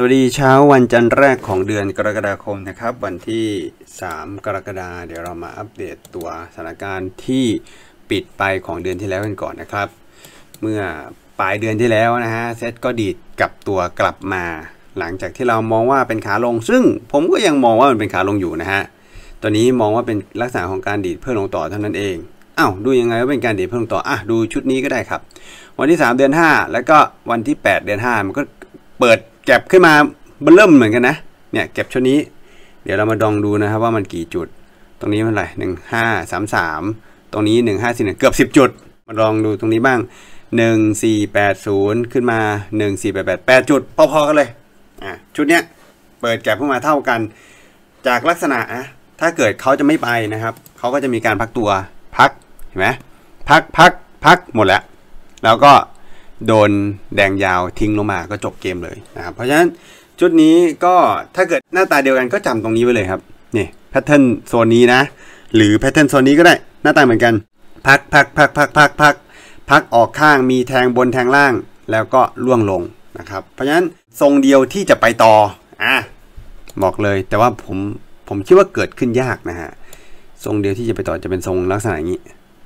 สวัสดีเช้าวันจันทร์แรกของเดือนกรกฎาคมนะครับ วันที่ 3 กรกฎาเดี๋ยวเรามาอัปเดตตัวสถานการณ์ที่ปิดไปของเดือนที่แล้วกันก่อนนะครับ เมื่อปลายเดือนที่แล้วนะฮะเซตก็ดีดกลับตัวกลับมา หลังจากที่เรามองว่าเป็นขาลง ซึ่งผมก็ยังมองว่ามันเป็นขาลงอยู่นะฮะตอนนี้มองว่าเป็นลักษณะของการดีดเพื่อลงต่อเท่านั้นเองอ้าวดูยังไงว่าเป็นการดีดเพื่อลงต่ออะดูชุดนี้ก็ได้ครับ วันที่ 3 เดือน 5 แล้วก็วันที่ 8 เดือน 5 มันก็เปิด ก็บขึ้นมามันเริ่มเหมือนกันนะ เนี่ยเก็บชุดนี้ เดี๋ยวเรามาดองดูนะครับว่ามันกี่จุด ตรงนี้มันอะไรหนึ่งห้าสามสามตรงนี้หนึ่งห้าสี่หนึ่งเกือบสิบจุด มาลองดูตรงนี้บ้างหนึ่งสี่แปดศูนย์ขึ้นมาหนึ่งสี่แปดแปดแปดจุดพอๆกันเลยอะชุดเนี้ยเปิดแก็บขึ้นมาเท่ากัน จากลักษณะนะถ้าเกิดเขาจะไม่ไปนะครับ เขาก็จะมีการพักตัวพักเห็นไหมพักพักพักหมดแล้ว แล้วก็ โดนแดงยาวทิ้งลงมาก็จบเกมเลยนะครับ เพราะฉะนั้นชุดนี้ก็ถ้าเกิดหน้าตาเดียวกันก็จำตรงนี้ไว้เลยครับนี่ pattern โซนนี้นะ หรือ pattern โซนนี้ก็ได้หน้าตาเหมือนกัน พักพักพักพักพักพักพักออกข้างมีแทงบนแทงล่างแล้วก็ร่วงลงนะครับ เพราะฉะนั้นทรงเดียวที่จะไปต่ออะบอกเลยแต่ว่าผมผมคิดว่าเกิดขึ้นยากนะฮะทรงเดียวที่จะไปต่อจะเป็นทรงลักษณะอย่างนี้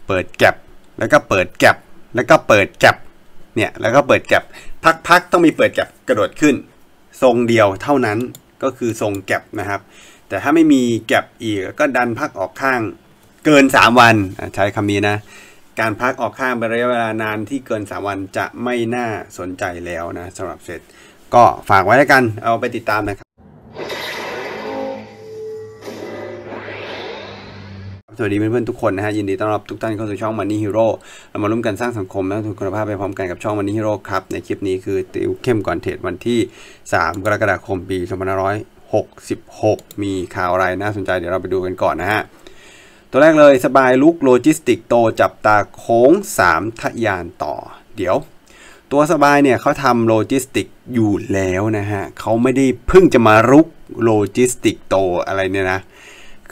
เปิดแก็บแล้วก็เปิดแก็บแล้วก็เปิดแก็บ เนี่ยแล้วก็เปิดแก็บพักๆต้องมีเปิดแก็บกระโดดขึ้น ทรงเดียวเท่านั้นก็คือทรงแก็บนะครับ แต่ถ้าไม่มีแก็บอีกก็ดันพักออกข้างเกิน 3 วันใช้คำนี้นะ การพักออกข้างเป็นระยะเวลานานที่เกิน 3 วันจะไม่น่าสนใจแล้วนะสำหรับเซตก็ฝากไว้แล้วกันเอาไปติดตามนะครับ สวัสดีเพื่อนๆทุกคนนะฮะยินดีต้อนรับทุกท่านเข้าสู่ช่อง Money Hero เรามาร่วมกันสร้างสังคมนักลงทุนคุณภาพไปพร้อมกันกับช่อง Money Hero ครับในคลิปนี้คือติวเข้มก่อนเทรดวันที่ 3 กรกฎาคมปี2566 มีข่าวอะไรน่าสนใจเดี๋ยวเราไปดูกันก่อนนะฮะตัวแรกเลยสบายรุกโลจิสติกโตจับตาโค้ง 3 ทะยานต่อ เดี๋ยว ตัวสบายเนี่ยเขาทำโลจิสติกอยู่แล้วนะฮะเขาไม่ได้เพิ่งจะมารุกโลจิสติกโตอะไรเนี่ยนะ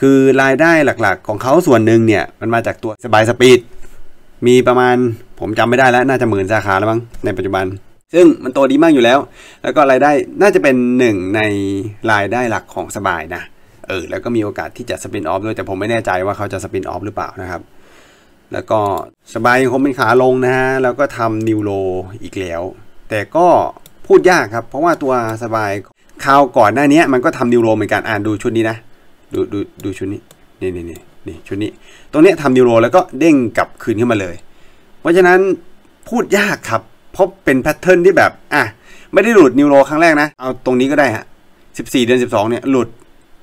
คือรายได้หลักๆ ของเขาส่วนหนึ่งเนี่ย มันมาจากตัวสบายสปีด มีประมาณผมจำไม่ได้แล้ว น่าจะหมื่นสาขาแล้วมั้งในปัจจุบัน ซึ่งมันโตดีมากอยู่แล้ว แล้วก็รายได้น่าจะเป็นหนึ่งในรายได้หลักของสบายนะเออแล้วก็มีโอกาสที่จะ spin off ด้วยแต่ผมไม่แน่ใจว่าเขาจะ spin off หรือเปล่านะครับแล้วก็สบายคงเป็นขาลงนะฮะแล้วก็ทำนิวโลอีกแล้ว แต่ก็พูดยากครับ เพราะว่าตัวสบายคราวก่อนหน้านี้มันก็ทำนิวโลเหมือนกันอ่านดูชุดนี้นะ ดูดูดูชุดนี้นี่นี่นี่นี่ชุดนี้ ตรงนี้ทำนิวโรแล้วก็เด้งกลับคืนขึ้นมาเลย เพราะฉะนั้นพูดยากครับเพราะเป็นแพทเทิร์นที่แบบอะไม่ได้หลุดนิวโรครั้งแรกนะ เอาตรงนี้ก็ได้ฮะ14เดือน12เนี่ยหลุด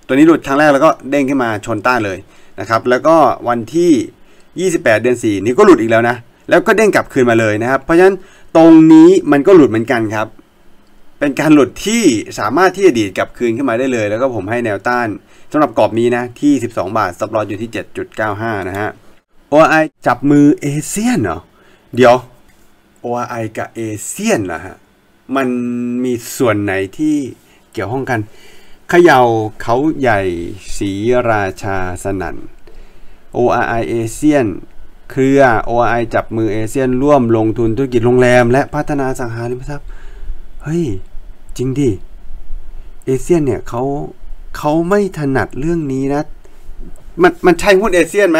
ตัวนี้หลุดครั้งแรกแล้วก็เด้งขึ้นมาชนต้านเลยนะครับ แล้วก็วันที่ 28 เดือน 4 นี่ก็หลุดอีกแล้วนะ แล้วก็เด้งกลับคืนมาเลยนะครับ เพราะฉะนั้นตรงนี้มันก็หลุดเหมือนกันครับ เป็นการหลุดที่สามารถที่จะดีดกลับคืนขึ้นมาได้เลย แล้วก็ผมให้แนวต้าน สำหรับกรอบนี้นะที่ 12 บาทสับรออยู่ที่ 7.95 นะฮะ OI จับมือเอเชียนเหรอ เดี๋ยว OI กับเอเชียนเหรอฮะ มันมีส่วนไหนที่เกี่ยวข้องกันเขย่าเขาใหญ่สีราชาสนัน ORI เอเชียนเครือ ORI จับมือเอเชียน ร่วมลงทุนธุรกิจโรงแรม และพัฒนาสังหาริมทรัพย์ เฮ้ย จริงดิ เอเชียนเนี่ยเขา เขาไม่ถนัดเรื่องนี้นะ มันมันใช่หุ้นเอเชียนไหม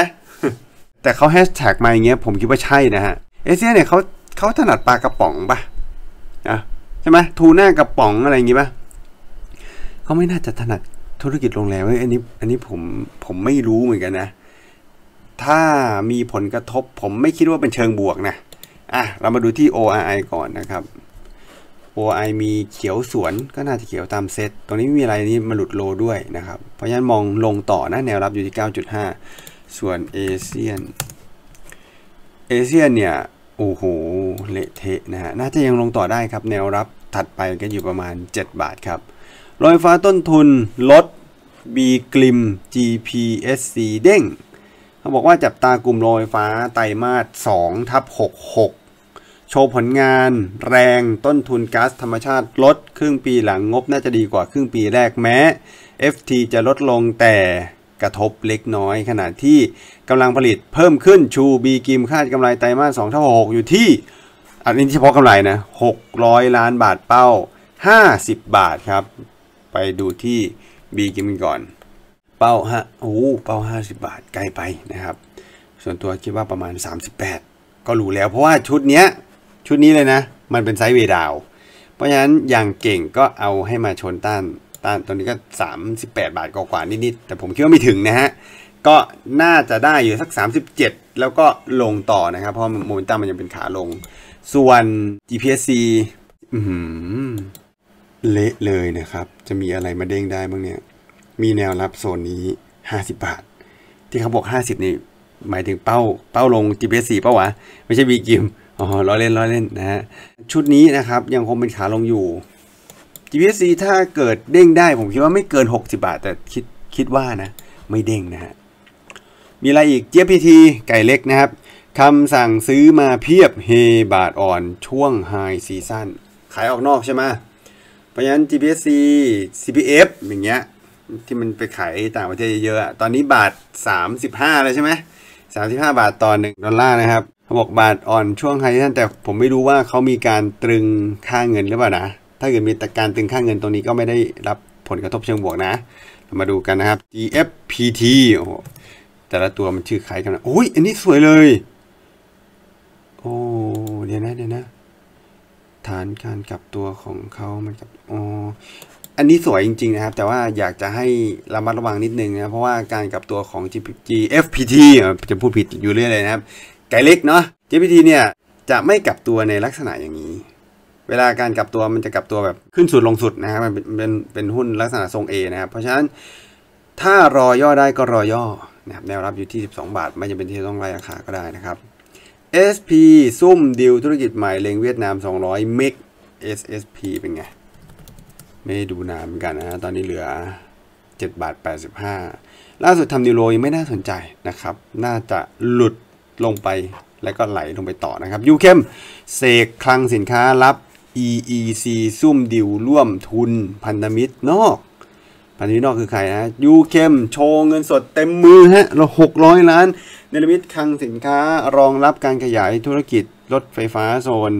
แต่เขาแฮชแท็กมาอย่างเงี้ยผมคิดว่าใช่นะฮะ เอเชียนเนี่ยเขาเขาถนัดปลากระป๋องปะอะใช่ไหมทูน่ากระป๋องอะไรอย่างงี้ปะเขาไม่น่าจะถนัดธุรกิจโรงแรมเว้ยอันนี้ อันนี้ผมผมไม่รู้เหมือนกันนะ ถ้ามีผลกระทบผมไม่คิดว่าเป็นเชิงบวกนะ อะ เรามาดูที่ ORI ก่อนนะครับ OI มีเขียวสวนก็น่าจะเขียวตามเซต ตรงนี้ไม่มีอะไรนี่มาหลุดโลด้วยนะครับ เพราะฉะนั้นมองลงต่อนะแนวรับอยู่ที่ 9.5 ส่วนเอเชียน เอเชียนเนี่ย โอ้โห เละเทะนะฮะ น่าจะยังลงต่อได้ครับ แนวรับถัดไปก็อยู่ประมาณ 7 บาทครับรอยฟ้าต้นทุนลด B กลิม GPSC เด้ง เขาบอกว่าจับตากลุ่มโรงไฟฟ้าไตรมาส2ทับ66 โชว์ผลงาน แรงต้นทุนก๊าซธรรมชาติลด ครึ่งปีหลังงบน่าจะดีกว่าครึ่งปีแรกแม้ FT จะลดลงแต่กระทบเล็กน้อย ขณะที่กำลังผลิตเพิ่มขึ้นชูบีกิมคาดกำไรไตรมาส2ทับ6อยู่ที่ อันนี้เฉพาะกำไรนะ 600 ล้านบาทเป้า 50 บาทครับ ไปดูที่บีกิมก่อน เป้าฮะโอ้เป้า 50 บาทใกล้ไปนะครับ ส่วนตัวคิดว่าประมาณ 38 ก็รู้แล้วเพราะว่าชุดเนี้ย ชุดนี้เลยนะ มันเป็นไซด์เวดาว เพราะฉะนั้นอย่างเก่งก็เอาให้มาชนต้านต้านตัวนี้ก็ 38 บาทกว่าๆนิดๆแต่ผมคิดว่าไม่ถึงนะฮะ ก็น่าจะได้อยู่สัก 37 แล้วก็ลงต่อนะครับ เพราะโมเมนตัมมันยังเป็นขาลง ส่วน GPSC อืมเละเลยนะครับ จะมีอะไรมาเด้งได้บ้างเนี่ย มีแนวรับโซนนี้ 50 บาท ที่เขาบอก 50 นี่ หมายถึงเป้าเป้าลง GPSC เป้าวะ ไม่ใช่บีกิม อ๋อล้อเล่นล้อเล่นนะฮะชุดนี้นะครับยังคงเป็นขาลงอยู่ GPC ถ้าเกิดเด้งได้ผมคิดว่าไม่เกิน 60 บาท แต่คิดคิดว่านะ ไม่เด้งนะฮะมีอะไรอีก JPT ไก่เล็กนะครับคำสั่งซื้อมาเพียบเฮบาทอ่อนช่วงไฮซีซั่นขายออกนอกใช่ไหมเพราะฉะนั้น GPC CPF อย่างเงี้ยที่มันไปขายต่างประเทศเยอะๆตอนนี้บาท 35เลยใช่ไหม35 บาทต่อ1ดอลลาร์นะครับ บอกบาทอ่อนช่วงไฮซีซั่นแต่ผมไม่รู้ว่าเขามีการตรึงค่าเงินหรือเปล่านะ ถ้าเกิดมีแต่การตรึงค่าเงินตรงนี้ก็ไม่ได้รับผลกระทบเชิงบวกนะ มาดูกันนะครับ GFPT โอ้แต่ละตัวมันชื่อคล้ายกันนะโอ้ย อันนี้สวยเลย โอ้เดี๋ยวนะเดี๋ยวนะ ฐานการกลับตัวของเขามันกับอ๋ออันนี้สวยจริง ๆ นะครับ แต่ว่าอยากจะให้ระมัดระวังนิดนึงนะ เพราะว่าการกลับตัวของ GFPT จะพูดผิดอยู่เรื่อยเลยนะครับ ไก่เล็กเนาะ GPT เนี่ยจะไม่กลับตัวในลักษณะอย่างนี้ เวลาการกลับตัวมันจะกลับตัวแบบขึ้นสุดลงสุดนะครับมันเป็นเป็นเป็นหุ้นลักษณะทรง A นะครับ เพราะฉะนั้นถ้ารอย่อได้ก็รอย่อนะครับแนวรับอยู่ที่ 12 บาท ไม่จำเป็นที่ต้องไล่ราคาก็ได้นะครับ SP ซุ่มดิวธุรกิจใหม่เลงเวียดนาม 200 เมก SSP เป็นไง ไม่ดูนานเหมือนกันนะตอนนี้เหลือ 7 บาท 85 ล่าสุดทำนิวโรยังไม่น่าสนใจนะครับ น่าจะหลุด ลงไปแล้วก็ไหลลงไปต่อนะครับยูเข้มเสกคลังสินค้ารับ EEC ซุ่มดิวร่วมทุนพันธมิตรนอก พันธมิตรนอกคือใครนะยูเข้มโชว์เงินสดเต็มมือฮะเรา600ล้านเนรมิตคลังสินค้ารองรับการขยายธุรกิจรถไฟฟ้าโซน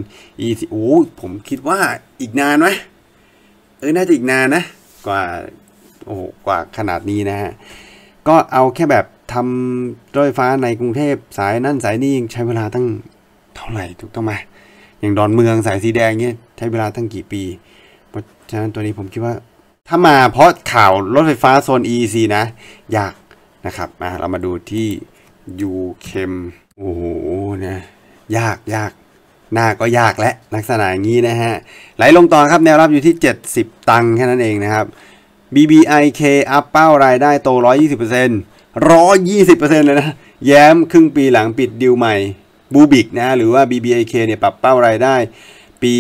EC โอ้ผมคิดว่าอีกนานไหมเออน่าจะอีกนานนะ กว่าโอ้กว่าขนาดนี้นะฮะก็เอาแค่แบบ ทำรถไฟฟ้าในกรุงเทพสายนั่นสายนี่ใช้เวลาตั้งเท่าไหร่ถูกต้องไหมอย่างดอนเมืองสายสีแดงเนี่ยใช้เวลาตั้งกี่ปี เพราะฉะนั้นตัวนี้ผมคิดว่า ถ้ามาเพราะข่าวรถไฟฟ้าโซน EEC นะ ยากนะครับมาเรามาดูที่ยูเคมโอ้โหเนี่ยยากยากหน้าก็ยากและลักษณะอย่างนี้นะฮะ ไหลลงต่อครับแนวรับอยู่ที่ 70 ตังค์แค่นั้นเองนะครับ BBIK อัพเป้ารายได้โต 120% 120%เลยนะ แย้มครึ่งปีหลังปิดดิวใหม่บูบิกนะหรือว่า BBIK เนี่ยปรับเป้ารายได้ ปี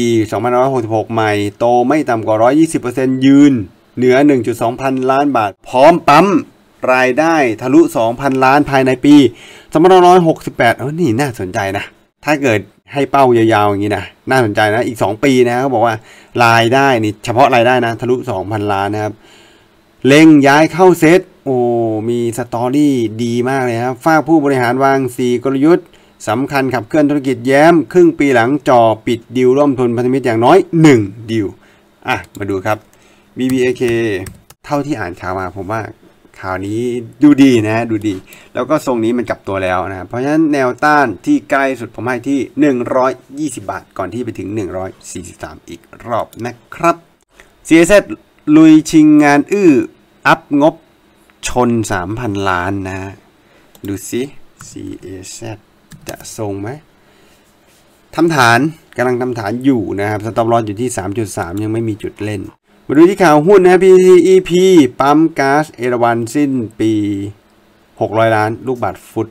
2566 ใหม่ โตไม่ต่ำกว่า 120%ยืน เหนือ 1.2 พันล้านบาท พร้อมปั๊มรายได้ทะลุ 2,000 ล้านภายในปี2568เออนี่น่าสนใจนะ ถ้าเกิดให้เป้ายาวๆอย่างนี้นะ น่าสนใจนะ อีก 2 ปีนะเขาบอกว่ารายได้นี่เฉพาะรายได้นะ ทะลุ 2,000 ล้านนะครับ เล็งย้ายเข้าเซต โอ้มีสตอรี่ดีมากเลยครับฝากผู้บริหารวาง 4 กลยุทธ์สำคัญขับเคลื่อนธุรกิจแย้ม ครึ่งปีหลังจอปิดดิวร่วมทุนพันธมิตรอย่างน้อย 1 ดิวอะมาดูครับ BBAK เท่าที่อ่านข่าวมาผมว่าข่าวนี้ดูดีนะดูดี แล้วก็ทรงนี้มันกลับตัวแล้วนะเพราะฉะนั้นแนวต้านที่ใกล้สุดผมให้ที่ 120 บาท ก่อนที่ไปถึง 143 อีกรอบนะครับ CSZ ลุยชิงงานอื้อ อัพงบ ชน 3,000 ล้านนะ ดูสิ CSZ จะทรงไหมทำฐานกำลังทำฐานอยู่นะครับ สต็อปลอสอยู่ที่ 3.3 ยังไม่มีจุดเล่น มาดูที่ข่าวหุ้นนะ PTEP ปั๊มก๊าซเอราวันสิ้นปี 600 ล้าน ลูกบาทฟุต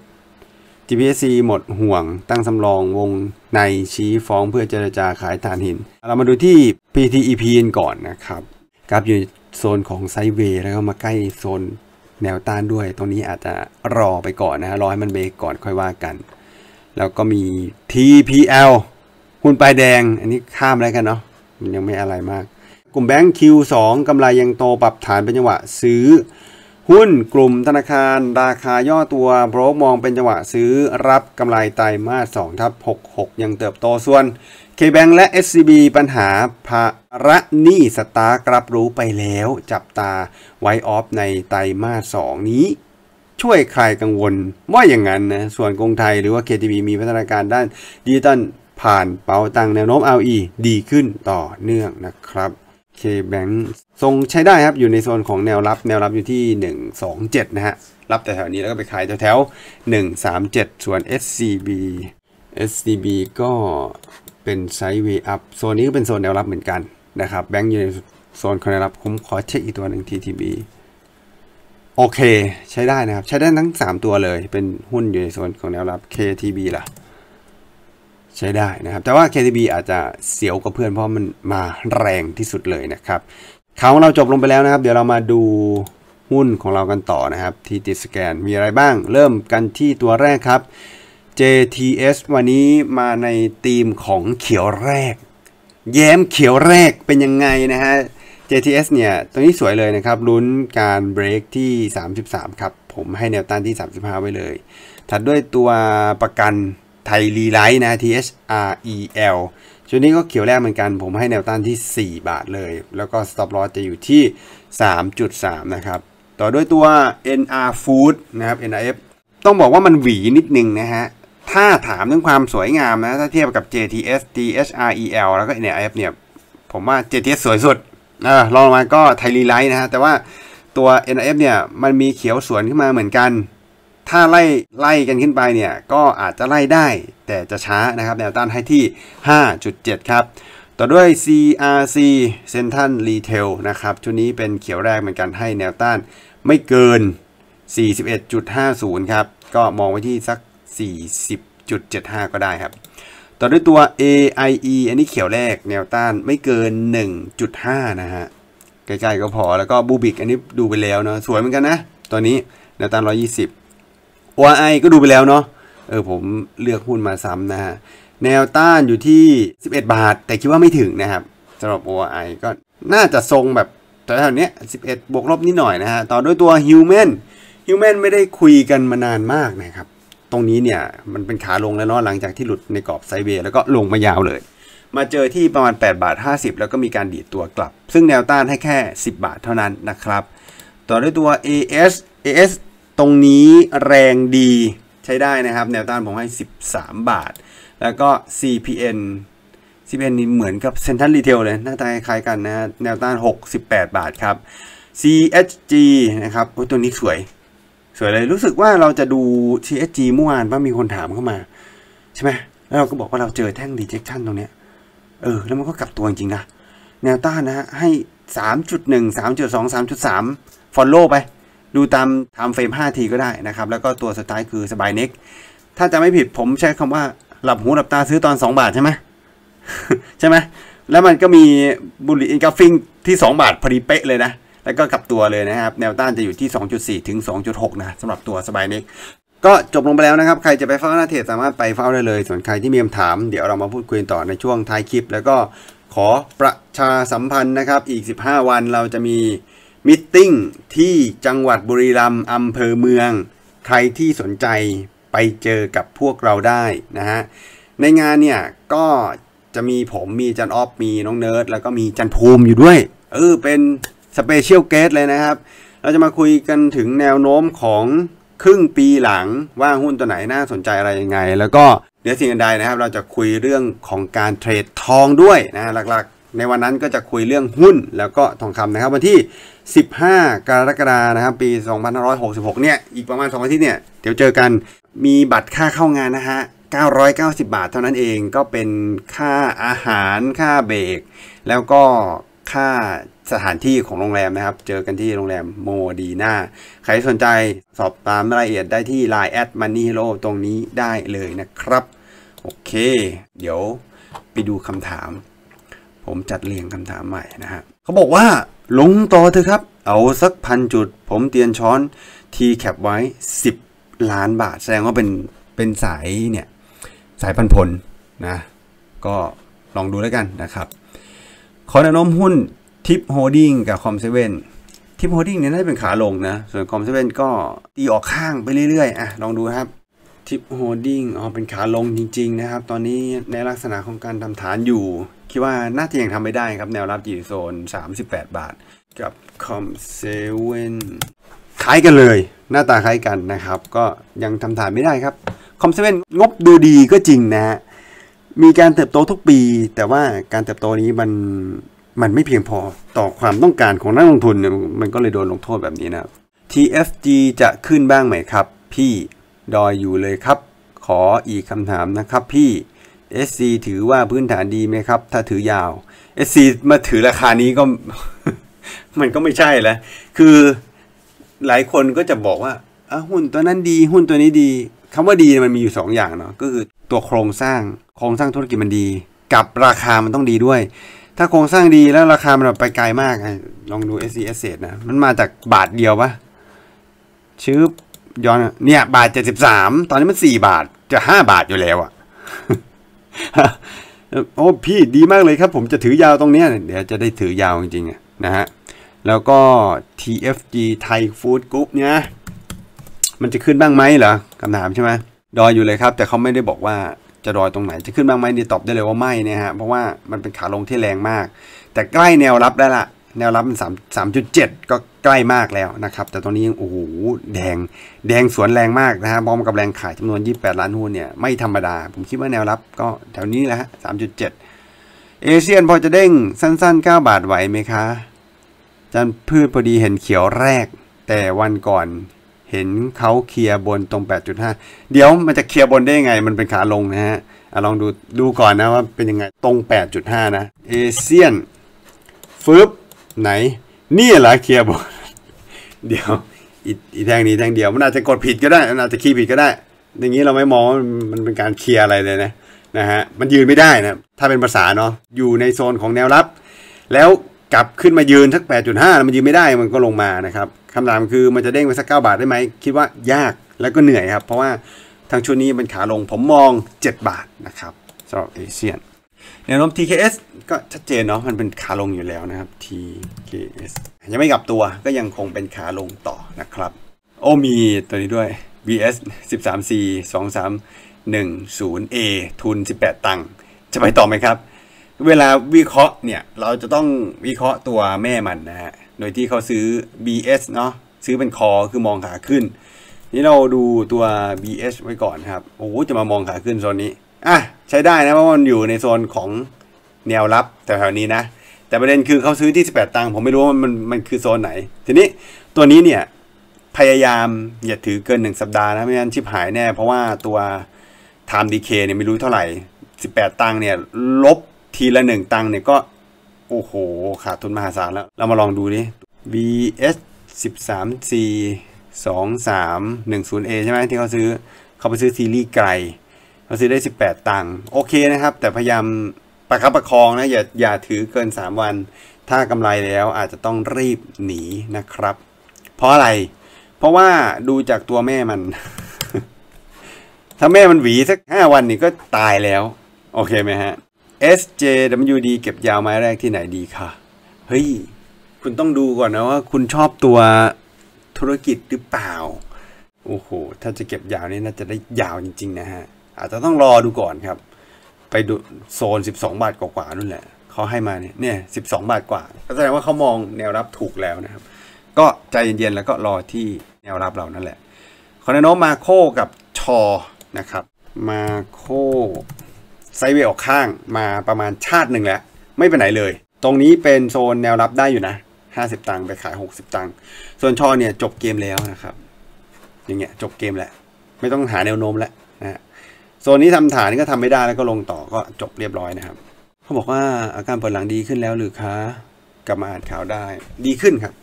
GPSC หมดห่วงตั้งสำรองวงในชี้ฟ้องเพื่อเจรจาขายถ่านหิน เรามาดูที่ PTEP กันก่อนนะครับกราฟอยู่โซนของไซเวย์แล้วก็มาใกล้โซน แนวต้านด้วย ตรงนี้อาจจะรอไปก่อนนะรอให้มันเบรกก่อนค่อยว่ากัน แล้วก็มี TPL หุ้นปลายแดง อันนี้ข้ามแล้วกันเนาะมันยังไม่อะไรมาก กลุ่มแบงค์ Q2 กำไรยังโตปรับฐานเป็นจังหวะซื้อ หุ้นกลุ่มธนาคาร ราคาย่อตัวโบรมองเป็นจังหวะซื้อรับกำไรไตรมาส2ทับ66 ยังเติบโตส่วน KBank และ SCB ปัญหาภาระหนี้สตาร์กรับรู้ไปแล้ว จับตาไวออฟในไตรมาส2นี้ ช่วยคลายกังวลว่าอย่างนั้นนะส่วนกรุงไทยหรือว่า KTB มีพัฒนาการด้านดิจิตอลผ่านเป๋าตังแนวโน้ม ROE ดีขึ้นต่อเนื่องนะครับ KBank ทรงใช้ได้ครับ อยู่ในโซนของแนวรับ แนวรับอยู่ที่ 127 นะฮะ รับแต่แถวนี้แล้วก็ไปขายแถวๆ137 ส่วน SCB SCB ก็เป็น sideway up โซนนี้ก็เป็นโซนแนวรับเหมือนกันนะครับ แบงก์อยู่ในโซนของแนวรับ ผมขอเช็คอีกตัวหนึ่ง TTB โอเค ใช้ได้นะครับ ใช้ได้ทั้ง 3 ตัวเลย เป็นหุ้นอยู่ในโซนของแนวรับ KTB ล่ะ ใช้ได้นะครับ แต่ว่า KTB อาจจะเสียวกับเพื่อนเพราะมันมาแรงที่สุดเลยนะครับข่าวของเราจบลงไปแล้วนะครับ เดี๋ยวเรามาดูหุ้นของเรากันต่อนะครับ ที่ติดสแกนมีอะไรบ้าง เริ่มกันที่ตัวแรกครับ JTS วันนี้มาในธีมของเขียวแรก แย้มเขียวแรกเป็นยังไงนะฮะ JTS เนี่ยตัวนี้สวยเลยนะครับลุ้นการเบรกที่ 33 ครับ ผมให้แนวต้านที่ 35 ไว้เลย ถัดด้วยตัวประกัน ไทยรีไลฟ์นะ THREL ชุดนี้ก็เขียวแรกเหมือนกัน ผมให้แนวต้านที่ 4 บาทเลย แล้วก็ stop loss จะอยู่ที่ 3.3 นะครับ ต่อด้วยตัว NR Food นะครับ NRF ต้องบอกว่ามันหวีนิดนึงนะฮะ ถ้าถามเรื่องความสวยงามนะ ถ้าเทียบกับ JTS THREL แล้วก็ NRF เนี่ย ผมว่า JTS สวยสุดอลองลงมาก็ไทยรีไลท์นะฮะ แต่ว่าตัว NRF เนี่ย มันมีเขียวสวนขึ้นมาเหมือนกัน ถ้าไล่ไล่กันขึ้นไปเนี่ยก็อาจจะไล่ได้แต่จะช้านะครับแนวต้านให้ที่ 5.7 ครับ ต่อด้วย CRC Central Retail นะครับชุดนี้เป็นเขียวแรกเหมือนกันให้แนวต้านไม่เกิน 41.50 ครับ ก็มองไว้ที่สัก 40.75 ก็ได้ครับ ต่อด้วยตัว AIE อันนี้เขียวแรกแนวต้านไม่เกิน 1.5 นะฮะใกล้ๆก็พอแล้วก็บูบิกอันนี้ดูไปแล้วเนาะสวยเหมือนกันนะตัวนี้แนวต้าน 120 OI ก็ดูไปแล้วเนาะเออผมเลือกหุ้นมาซ้ำนะฮะแนวต้านอยู่ที่ 11 บาท แต่คิดว่าไม่ถึงนะครับสำหรับ OI ก็น่าจะทรงแบบแถวๆนี้11 บวกลบนิดหน่อยนะฮะต่อด้วยตัว Human Human ไม่ได้คุยกันมานานมากนะครับ ตรงนี้เนี่ยมันเป็นขาลงแล้วเนาะหลังจากที่หลุดในกรอบไซเวย์แล้วก็ลงมายาวเลย มาเจอที่ประมาณ 8 บาท 50 แล้วก็มีการดีดตัวกลับ ซึ่งแนวต้านให้แค่ 10 บาทเท่านั้นนะครับ ต่อด้วยตัว AS AS ตรงนี้แรงดีใช้ได้นะครับ แนวต้านผมให้ 13 บาท แล้วก็ CPN CPN นี่เหมือนกับ Central Retail เลยหน้าตาคล้ายกันนะ แนวต้าน 68 บาทครับ CHG นะครับตัวนี้สวย สวยเลยรู้สึกว่าเราจะดู CHG เมื่อวานว่ามีคนถามเข้ามา ใช่ไหมแล้วเราก็บอกว่าเราเจอแท่ง rejection ตรงเนี้ยเออ แล้วมันก็กลับตัวจริงๆนะ แนวต้านนะฮะให้ 3.1 3.2 3.3 follow ไป ดูตาม time frame 5ทีก็ได้นะครับ แล้วก็ตัวสุดท้ายคือสบายเน็กถ้าจะไม่ผิดผมใช้คำว่าหลับหูหลับตาซื้อตอน 2 บาทใช่ไหมใช่ไหมแล้วมันก็มี bullish engulfing ที่ 2 บาทพอดีเป๊ะเลยนะ แล้วก็กลับตัวเลยนะครับ แนวต้านจะอยู่ที่ 2.4 ถึง 2.6 นะสำหรับตัวสบายเน็กก็จบลงไปแล้วนะครับ ใครจะไปเฝ้าหน้า trade สามารถไปเฝ้าได้เลย ส่วนใครที่มีคำถาม เดี๋ยวเรามาพูดคุยต่อในช่วงท้ายคลิป แล้วก็ขอประชาสัมพันธ์นะครับ อีก 15 วันเราจะมี meeting ที่จังหวัดบุรีรัมย์อำเภอเมือง ใครที่สนใจไปเจอกับพวกเราได้นะฮะ ในงานเนี่ยก็จะมีผมมีจารย์ออฟมีน้องเนิร์ดแล้วก็มีจารย์ภูมิอยู่ด้วย เออเป็น special guest เลยนะครับ เราจะมาคุยกันถึงแนวโน้มของครึ่งปีหลังว่าหุ้นตัวไหนน่าสนใจอะไรยังไง แล้วก็เดี๋ยวสิ่งใดนะครับ เราจะคุยเรื่องของการเทรดทองด้วยนะหลัก ในวันนั้นก็จะคุยเรื่องหุ้นแล้วก็ทองคำนะครับ วันที่ 15 กรกฎานะครับ ปี 2566 เนี่ย อีกประมาณ2อาทิตย์เนี่ย เดี๋ยวเจอกันมีบัตรค่าเข้างานนะฮะ 990 บาทเท่านั้นเองก็เป็นค่าอาหารค่าเบรกแล้วก็ค่าสถานที่ของโรงแรมนะครับ เจอกันที่โรงแรมโมดีนาใครสนใจสอบตามรายละเอียดได้ที่ Line แอดมันนี่ฮีโร่ตรงนี้ได้เลยนะครับ โอเค เดี๋ยวไปดูคำถาม ผมจัดเรียงคำถามใหม่นะฮะเขาบอกว่าลงต่อเถอะครับ เอาสักพันจุด ผมเตียนช้อนทีแคปไว้ 10 ล้านบาท แสดงว่าเป็นเป็นสายเนี่ยสายพันผลนะก็ลองดูแล้วกันนะครับขอแนะนำหุ้นทิปโฮลดิ้งกับคอมเซเว่นทิปโฮลดิ้งเนี่ยน่าจะเป็นขาลงนะ ส่วนคอมเซเว่นก็ตีออกข้างไปเรื่อยๆอะลองดูครับทิปโฮลดิ้งอ๋อเป็นขาลงจริง ๆ นะครับ ตอนนี้ในลักษณะของการทำฐานอยู่ คิดว่าน่าจะยังทำไม่ได้ครับแนวรับอยู่โซน 38 บาท กับคอมเซเว่นคล้ายกันเลย หน้าตาคล้ายกันนะครับ ก็ยังทำฐานไม่ได้ครับคอมเซเว่นงบดูดีก็จริงนะฮะมีการเติบโตทุกปี แต่ว่าการเติบโตนี้มันมันไม่เพียงพอต่อความต้องการของนักลงทุนเนี่ยมันก็เลยโดนลงโทษแบบนี้นะครับ TFG จะขึ้นบ้างไหมครับ พี่ดอยอยู่เลยครับ ขออีกคำถามนะครับพี่ SC ถือว่าพื้นฐานดีไหมครับ ถ้าถือยาว SC มาถือราคานี้ก็ มันก็ไม่ใช่แล้วคือหลายคนก็จะบอกว่าหุ้นตัวนั้นดีหุ้นตัวนี้ดีคำว่าดีมันมีอยู่ 2 อย่างเนาะก็คือตัวโครงสร้างโครงสร้างธุรกิจมันดี กับราคามันต้องดีด้วย ถ้าโครงสร้างดีแล้วราคามันไปไกลมากอะลองดู S C S นะมันมาจากบาทเดียวปะชื่อย้อนเนี่ยบาท 73 ตอนนี้มัน 4 บาทจะ 5 บาทอยู่แล้วอะ โอ้พี่ดีมากเลยครับ ผมจะถือยาวตรงเนี้ยเดี๋ยวจะได้ถือยาวจริงๆนะฮะแล้วก็ TFG Thai Food Group เนี่ยมันจะขึ้นบ้างไหมเหรอคำถามใช่ไหมดอยอยู่เลยครับ แต่เขาไม่ได้บอกว่าจะดอยตรงไหนจะขึ้นบ้างไหมนี่ตอบได้เลยว่าไม่นะฮะเพราะว่ามันเป็นขาลงที่แรงมาก แต่ใกล้แนวรับได้ละ แนวรับมันสามสามจุดเจ็ดก็ใกล้มากแล้วนะครับ แต่ตอนนี้ยังโอ้โหแดงแดงสวนแรงมากนะฮะพร้อมกับแรงขายจำนวน 28 ล้านหุ้นเนี่ยไม่ธรรมดา ผมคิดว่าแนวรับก็แถวนี้แหละฮะ3.7เจ็ดเอเชียนพอจะเด้งสั้นๆ 9 บาทไหวไหมคะจันพืชพอดีเห็นเขียวแรก แต่วันก่อนเห็นเขาเคลียร์บนตรง 8.5 เดี๋ยวมันจะเคลียร์บนได้ยังไง มันเป็นขาลงนะฮะอลองดูดูก่อนนะว่าเป็นยังไงตรง 8.5 นะ เอเชียนฟึบ ไหน นี่เหรอเคลียร์บนเดี๋ยวอีแท่งนี้แท่งเดียวมันอาจจะกดผิดก็ได้มันอาจจะคีย์ผิดก็ได้ อย่างนี้เราไม่มองมันเป็นการเคลียร์อะไรเลยนะนะฮะมันยืนไม่ได้นะถ้าเป็นภาษาเนาะอยู่ในโซนของแนวรับ แล้วกลับขึ้นมายืนสัก 8.5แล้วมันยืนไม่ได้มันก็ลงมานะครับคำถามคือมันจะเด้งไปสัก 9 บาทได้ไหม คิดว่ายากแล้วก็เหนื่อยครับ เพราะว่าทางชุดนี้เป็นขาลงผมมอง 7 บาทนะครับสำหรับเอเชียน แนวโน้ม TKS ก็ชัดเจนเนาะมันเป็นขาลงอยู่แล้วนะครับ TKS ยังไม่กลับตัวก็ยังคงเป็นขาลงต่อนะครับ โอ้มีตัวนี้ด้วย BS 13 C 2 3 1 0 A ทุน 18 ตังค์จะไปต่อไหมครับ เวลาวิเคราะห์เนี่ย เราจะต้องวิเคราะห์ตัวแม่มันนะฮะโดยที่เขาซื้อ BS เนาะซื้อเป็นคอคือมองขาขึ้น นี่เราดูตัว BS ไว้ก่อนครับ โอ้จะมามองขาขึ้นโซนนี้ อะใช้ได้นะเพราะมันอยู่ในโซนของแนวรับแถวๆนี้นะ แต่ประเด็นคือเขาซื้อที่ 18 ตังค์ผมไม่รู้ว่ามันมันคือโซนไหน ทีนี้ตัวนี้เนี่ยพยายามอย่าถือเกิน 1 สัปดาห์นะ ไม่งั้นชิบหายแน่ เพราะว่าตัว time decay เนี่ยไม่รู้เท่าไหร่ 18 ตังค์เนี่ยลบทีละ 1 ตังค์เนี่ยก็ โอ้โห ขาดทุนมหาศาลแล้ว เรามาลองดูดิ VS 13 C 2 3 1 0 A ใช่ไหมที่เขาซื้อเขาไปซื้อซีรีส์ไกล เขาซื้อได้ 18 ตังค์โอเคนะครับ แต่พยายามประคับประคองนะอย่าอย่าถือเกิน 3 วัน ถ้ากำไรแล้วอาจจะต้องรีบหนีนะครับ เพราะอะไร เพราะว่าดูจากตัวแม่มัน ถ้าแม่มันหวีสัก 5 วันนี่ก็ตายแล้ว โอเคไหมฮะ SJWD เก็บยาวไม้แรกที่ไหนดีคะเฮ้ย คุณต้องดูก่อนนะว่า คุณชอบตัวธุรกิจหรือเปล่า โอ้โห ถ้าจะเก็บยาวนี่น่าจะได้ยาวจริง ๆ นะฮะ อาจจะต้องรอดูก่อนครับ ไปดูโซน 12 บาทกว่าๆนู่นแหละเขาให้มาเนี่ยเนี่ย12บาทกว่าก็แสดงว่าเขามองแนวรับถูกแล้วนะครับ ก็ใจเย็นๆแล้วก็รอที่แนวรับเรานั่นแหละคอนโนมาโคกับชอนะครับ มาโคไซเวออกข้างมาประมาณชาติหนึ่งแล้ว ไม่ไปไหนเลย ตรงนี้เป็นโซนแนวรับได้อยู่นะ 50 ตังค์ไปขาย 60 ตังค์ส่วนชอเนี่ยจบเกมแล้วนะครับ อย่างเงี้ยจบเกมแล้ว ไม่ต้องหาแนวโน้มแล้ว นะฮะโซนนี้ทำฐานก็ทำไม่ได้แล้วก็ลงต่อก็จบเรียบร้อยนะครับเขาบอกว่าอาการปวดหลังดีขึ้นแล้วหรือคะกลับมาอ่านข่าวได้ ดีขึ้นครับ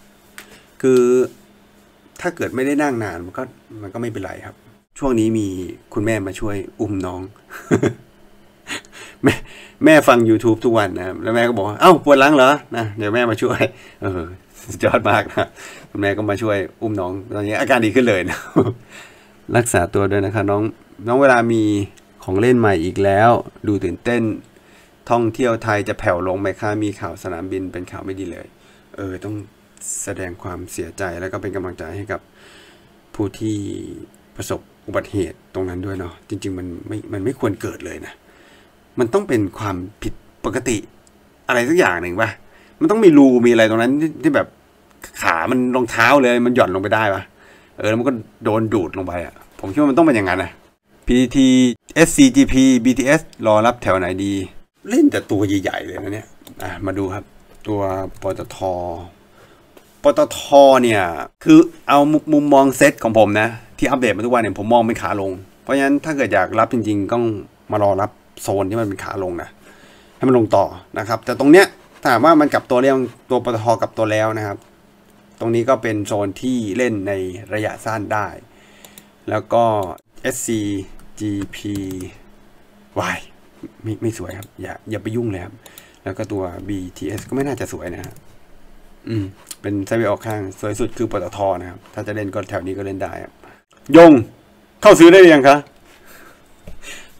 คือถ้าเกิดไม่ได้นั่งนานมันก็มันก็ไม่เป็นไรครับ ช่วงนี้มีคุณแม่มาช่วยอุ้มน้อง แม่แม่ฟัง YouTube ทุกวันนะครับแล้วแม่ก็บอกว่าเอ้าปวดหลังเหรอนะเดี๋ยวแม่มาช่วย เออยอดมากนะคุณแม่ก็มาช่วยอุ้มน้องตอนนี้อาการดีขึ้นเลยนะ รักษาตัวด้วยนะคะน้องน้องเวลามีของเล่นใหม่อีกแล้ว ดูตื่นเต้น ท่องเที่ยวไทยจะแผ่วลงไหมคะมีข่าวสนามบินเป็นข่าวไม่ดีเลย เออต้องแสดงความเสียใจแล้วก็เป็นกำลังใจให้กับผู้ที่ประสบอุบัติเหตุตรงนั้นด้วยเนาะจริง ๆ มันไม่มันไม่ควรเกิดเลยนะ มันต้องเป็นความผิดปกติอะไรสักอย่างหนึ่งป่ะมันต้องมีรูมีอะไรตรงนั้นที่แบบขามันรองเท้าเลย มันหย่อนลงไปได้ป่ะ ออแล้วมันก็โดนดูดลงไปอะ ผมคิดว่ามันต้องเป็นอย่างนั้นนะ PT SCGP BTS รอรับแถวไหนดี เล่นแต่ตัวใหญ่ๆเลยนะเนี่ยอะมาดูครับ ตัวปตทปตทเนี่ย คือเอามุมมองเซตของผมนะ ที่อัปเดตมาทุกวันเนี่ยผมมองเป็นขาลง เพราะฉะนั้นถ้าเกิดอยากรับจริง ๆ ต้องมารอรับโซนที่มันเป็นขาลงนะให้มันลงต่อนะครับ แต่ตรงเนี้ยถามว่ามันกลับตัวเรียงตัวปตทกลับตัวแล้วนะครับ รงนี้ก็เป็นโซนที่เล่นในระยะสั้นได้ แล้วก็ SCGP Y ไม่ไม่สวยครับ อย่าอย่าไปยุ่งเลยครับ แล้วก็ตัว BTS ก็ไม่น่าจะสวยนะครับอืม เป็นไซเบอร์ออกข้าง สวยสุดคือปตทนะครับ ถ้าจะเล่นก็แถวนี้ก็เล่นได้ครับ ยง เข้าซื้อได้หรือยังคะ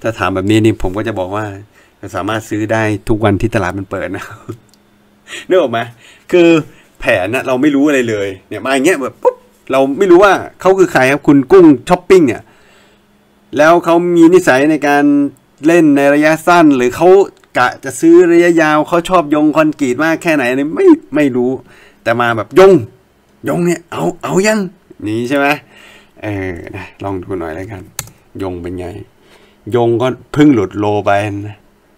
ถ้าถามแบบนี้นี่ผมก็จะบอกว่า สามารถซื้อได้ทุกวันที่ตลาดมันเปิดนะนึกออกไหมคือ แผนนะเราไม่รู้อะไรเลย เนี่ยมาอย่างเงี้ยแบบปุ๊บเราไม่รู้ว่าเขาคือใครครับคุณกุ้งช้อปปิ้งเนี่ยแล้วเขามีนิสัยในการเล่นในระยะสั้น หรือเขากะจะซื้อระยะยาวเขาชอบยงคอนกรีตมากแค่ไหนเนี่ยไม่ไม่รู้ แต่มาแบบยงยงเนี่ยเอาเอายังนี่ใช่ไหมเออนะลองดูหน่อยแล้วกัน ยงเป็นไง ยงก็เพิ่งหลุด low ไปนะ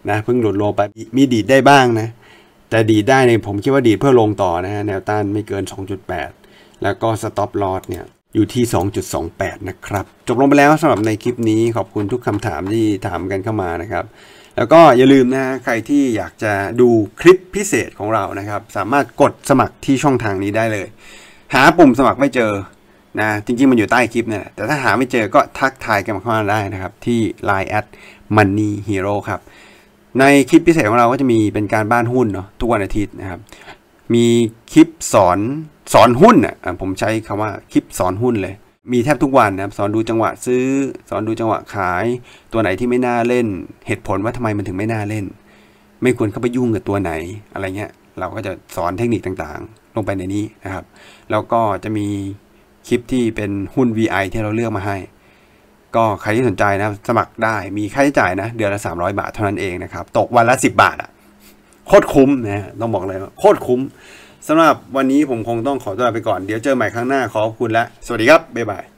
นะเพิ่งหลุด low ไปมีดีดได้บ้างนะ แต่ดีดได้เนี่ยผมคิดว่าดีดเพื่อลงต่อนะฮะแนวต้านไม่เกิน 2.8 แล้วก็ stop loss เนี่ยอยู่ที่ 2.28 นะครับ จบลงไปแล้วสำหรับในคลิปนี้ขอบคุณทุกคำถามที่ถามกันเข้ามานะครับ แล้วก็อย่าลืมนะฮะใครที่อยากจะดูคลิปพิเศษของเรานะครับ สามารถกดสมัครที่ช่องทางนี้ได้เลย หาปุ่มสมัครไม่เจอนะจริงๆ มันอยู่ใต้คลิปเนี่ยแหละแต่ถ้าหาไม่เจอก็ทักทายกันมาเข้ามาได้นะครับ ที่ Line at Money Hero ครับ ในคลิปพิเศษของเราก็จะมีเป็นการบ้านหุ้นเนาะทุกวันอาทิตย์นะครับ มีคลิปสอนสอนหุ้นอะผมใช้คำว่าคลิปสอนหุ้นเลย มีแทบทุกวันนะครับ สอนดูจังหวะซื้อ สอนดูจังหวะขาย ตัวไหนที่ไม่น่าเล่น เหตุผลว่าทำไมมันถึงไม่น่าเล่น ไม่ควรเข้าไปยุ่งกับตัวไหนอะไรเงี้ย เราก็จะสอนเทคนิคต่างๆ ลงไปในนี้นะครับ แล้วก็จะมีคลิปที่เป็นหุ้น VI ที่เราเลือกมาให้ ก็ใครที่สนใจนะสมัครได้มีค่าใช้จ่ายนะ เดือนละ 300 บาทเท่านั้นเองนะครับ ตกวันละ 10 บาทอะโคตรคุ้มนะฮะต้องบอกเลยว่าโคตรคุ้มสำหรับวันนี้ผมคงต้องขอตัวลาไปก่อนเดี๋ยวเจอใหม่ครั้งหน้าขอบคุณและ สวัสดีครับ บ๊ายบาย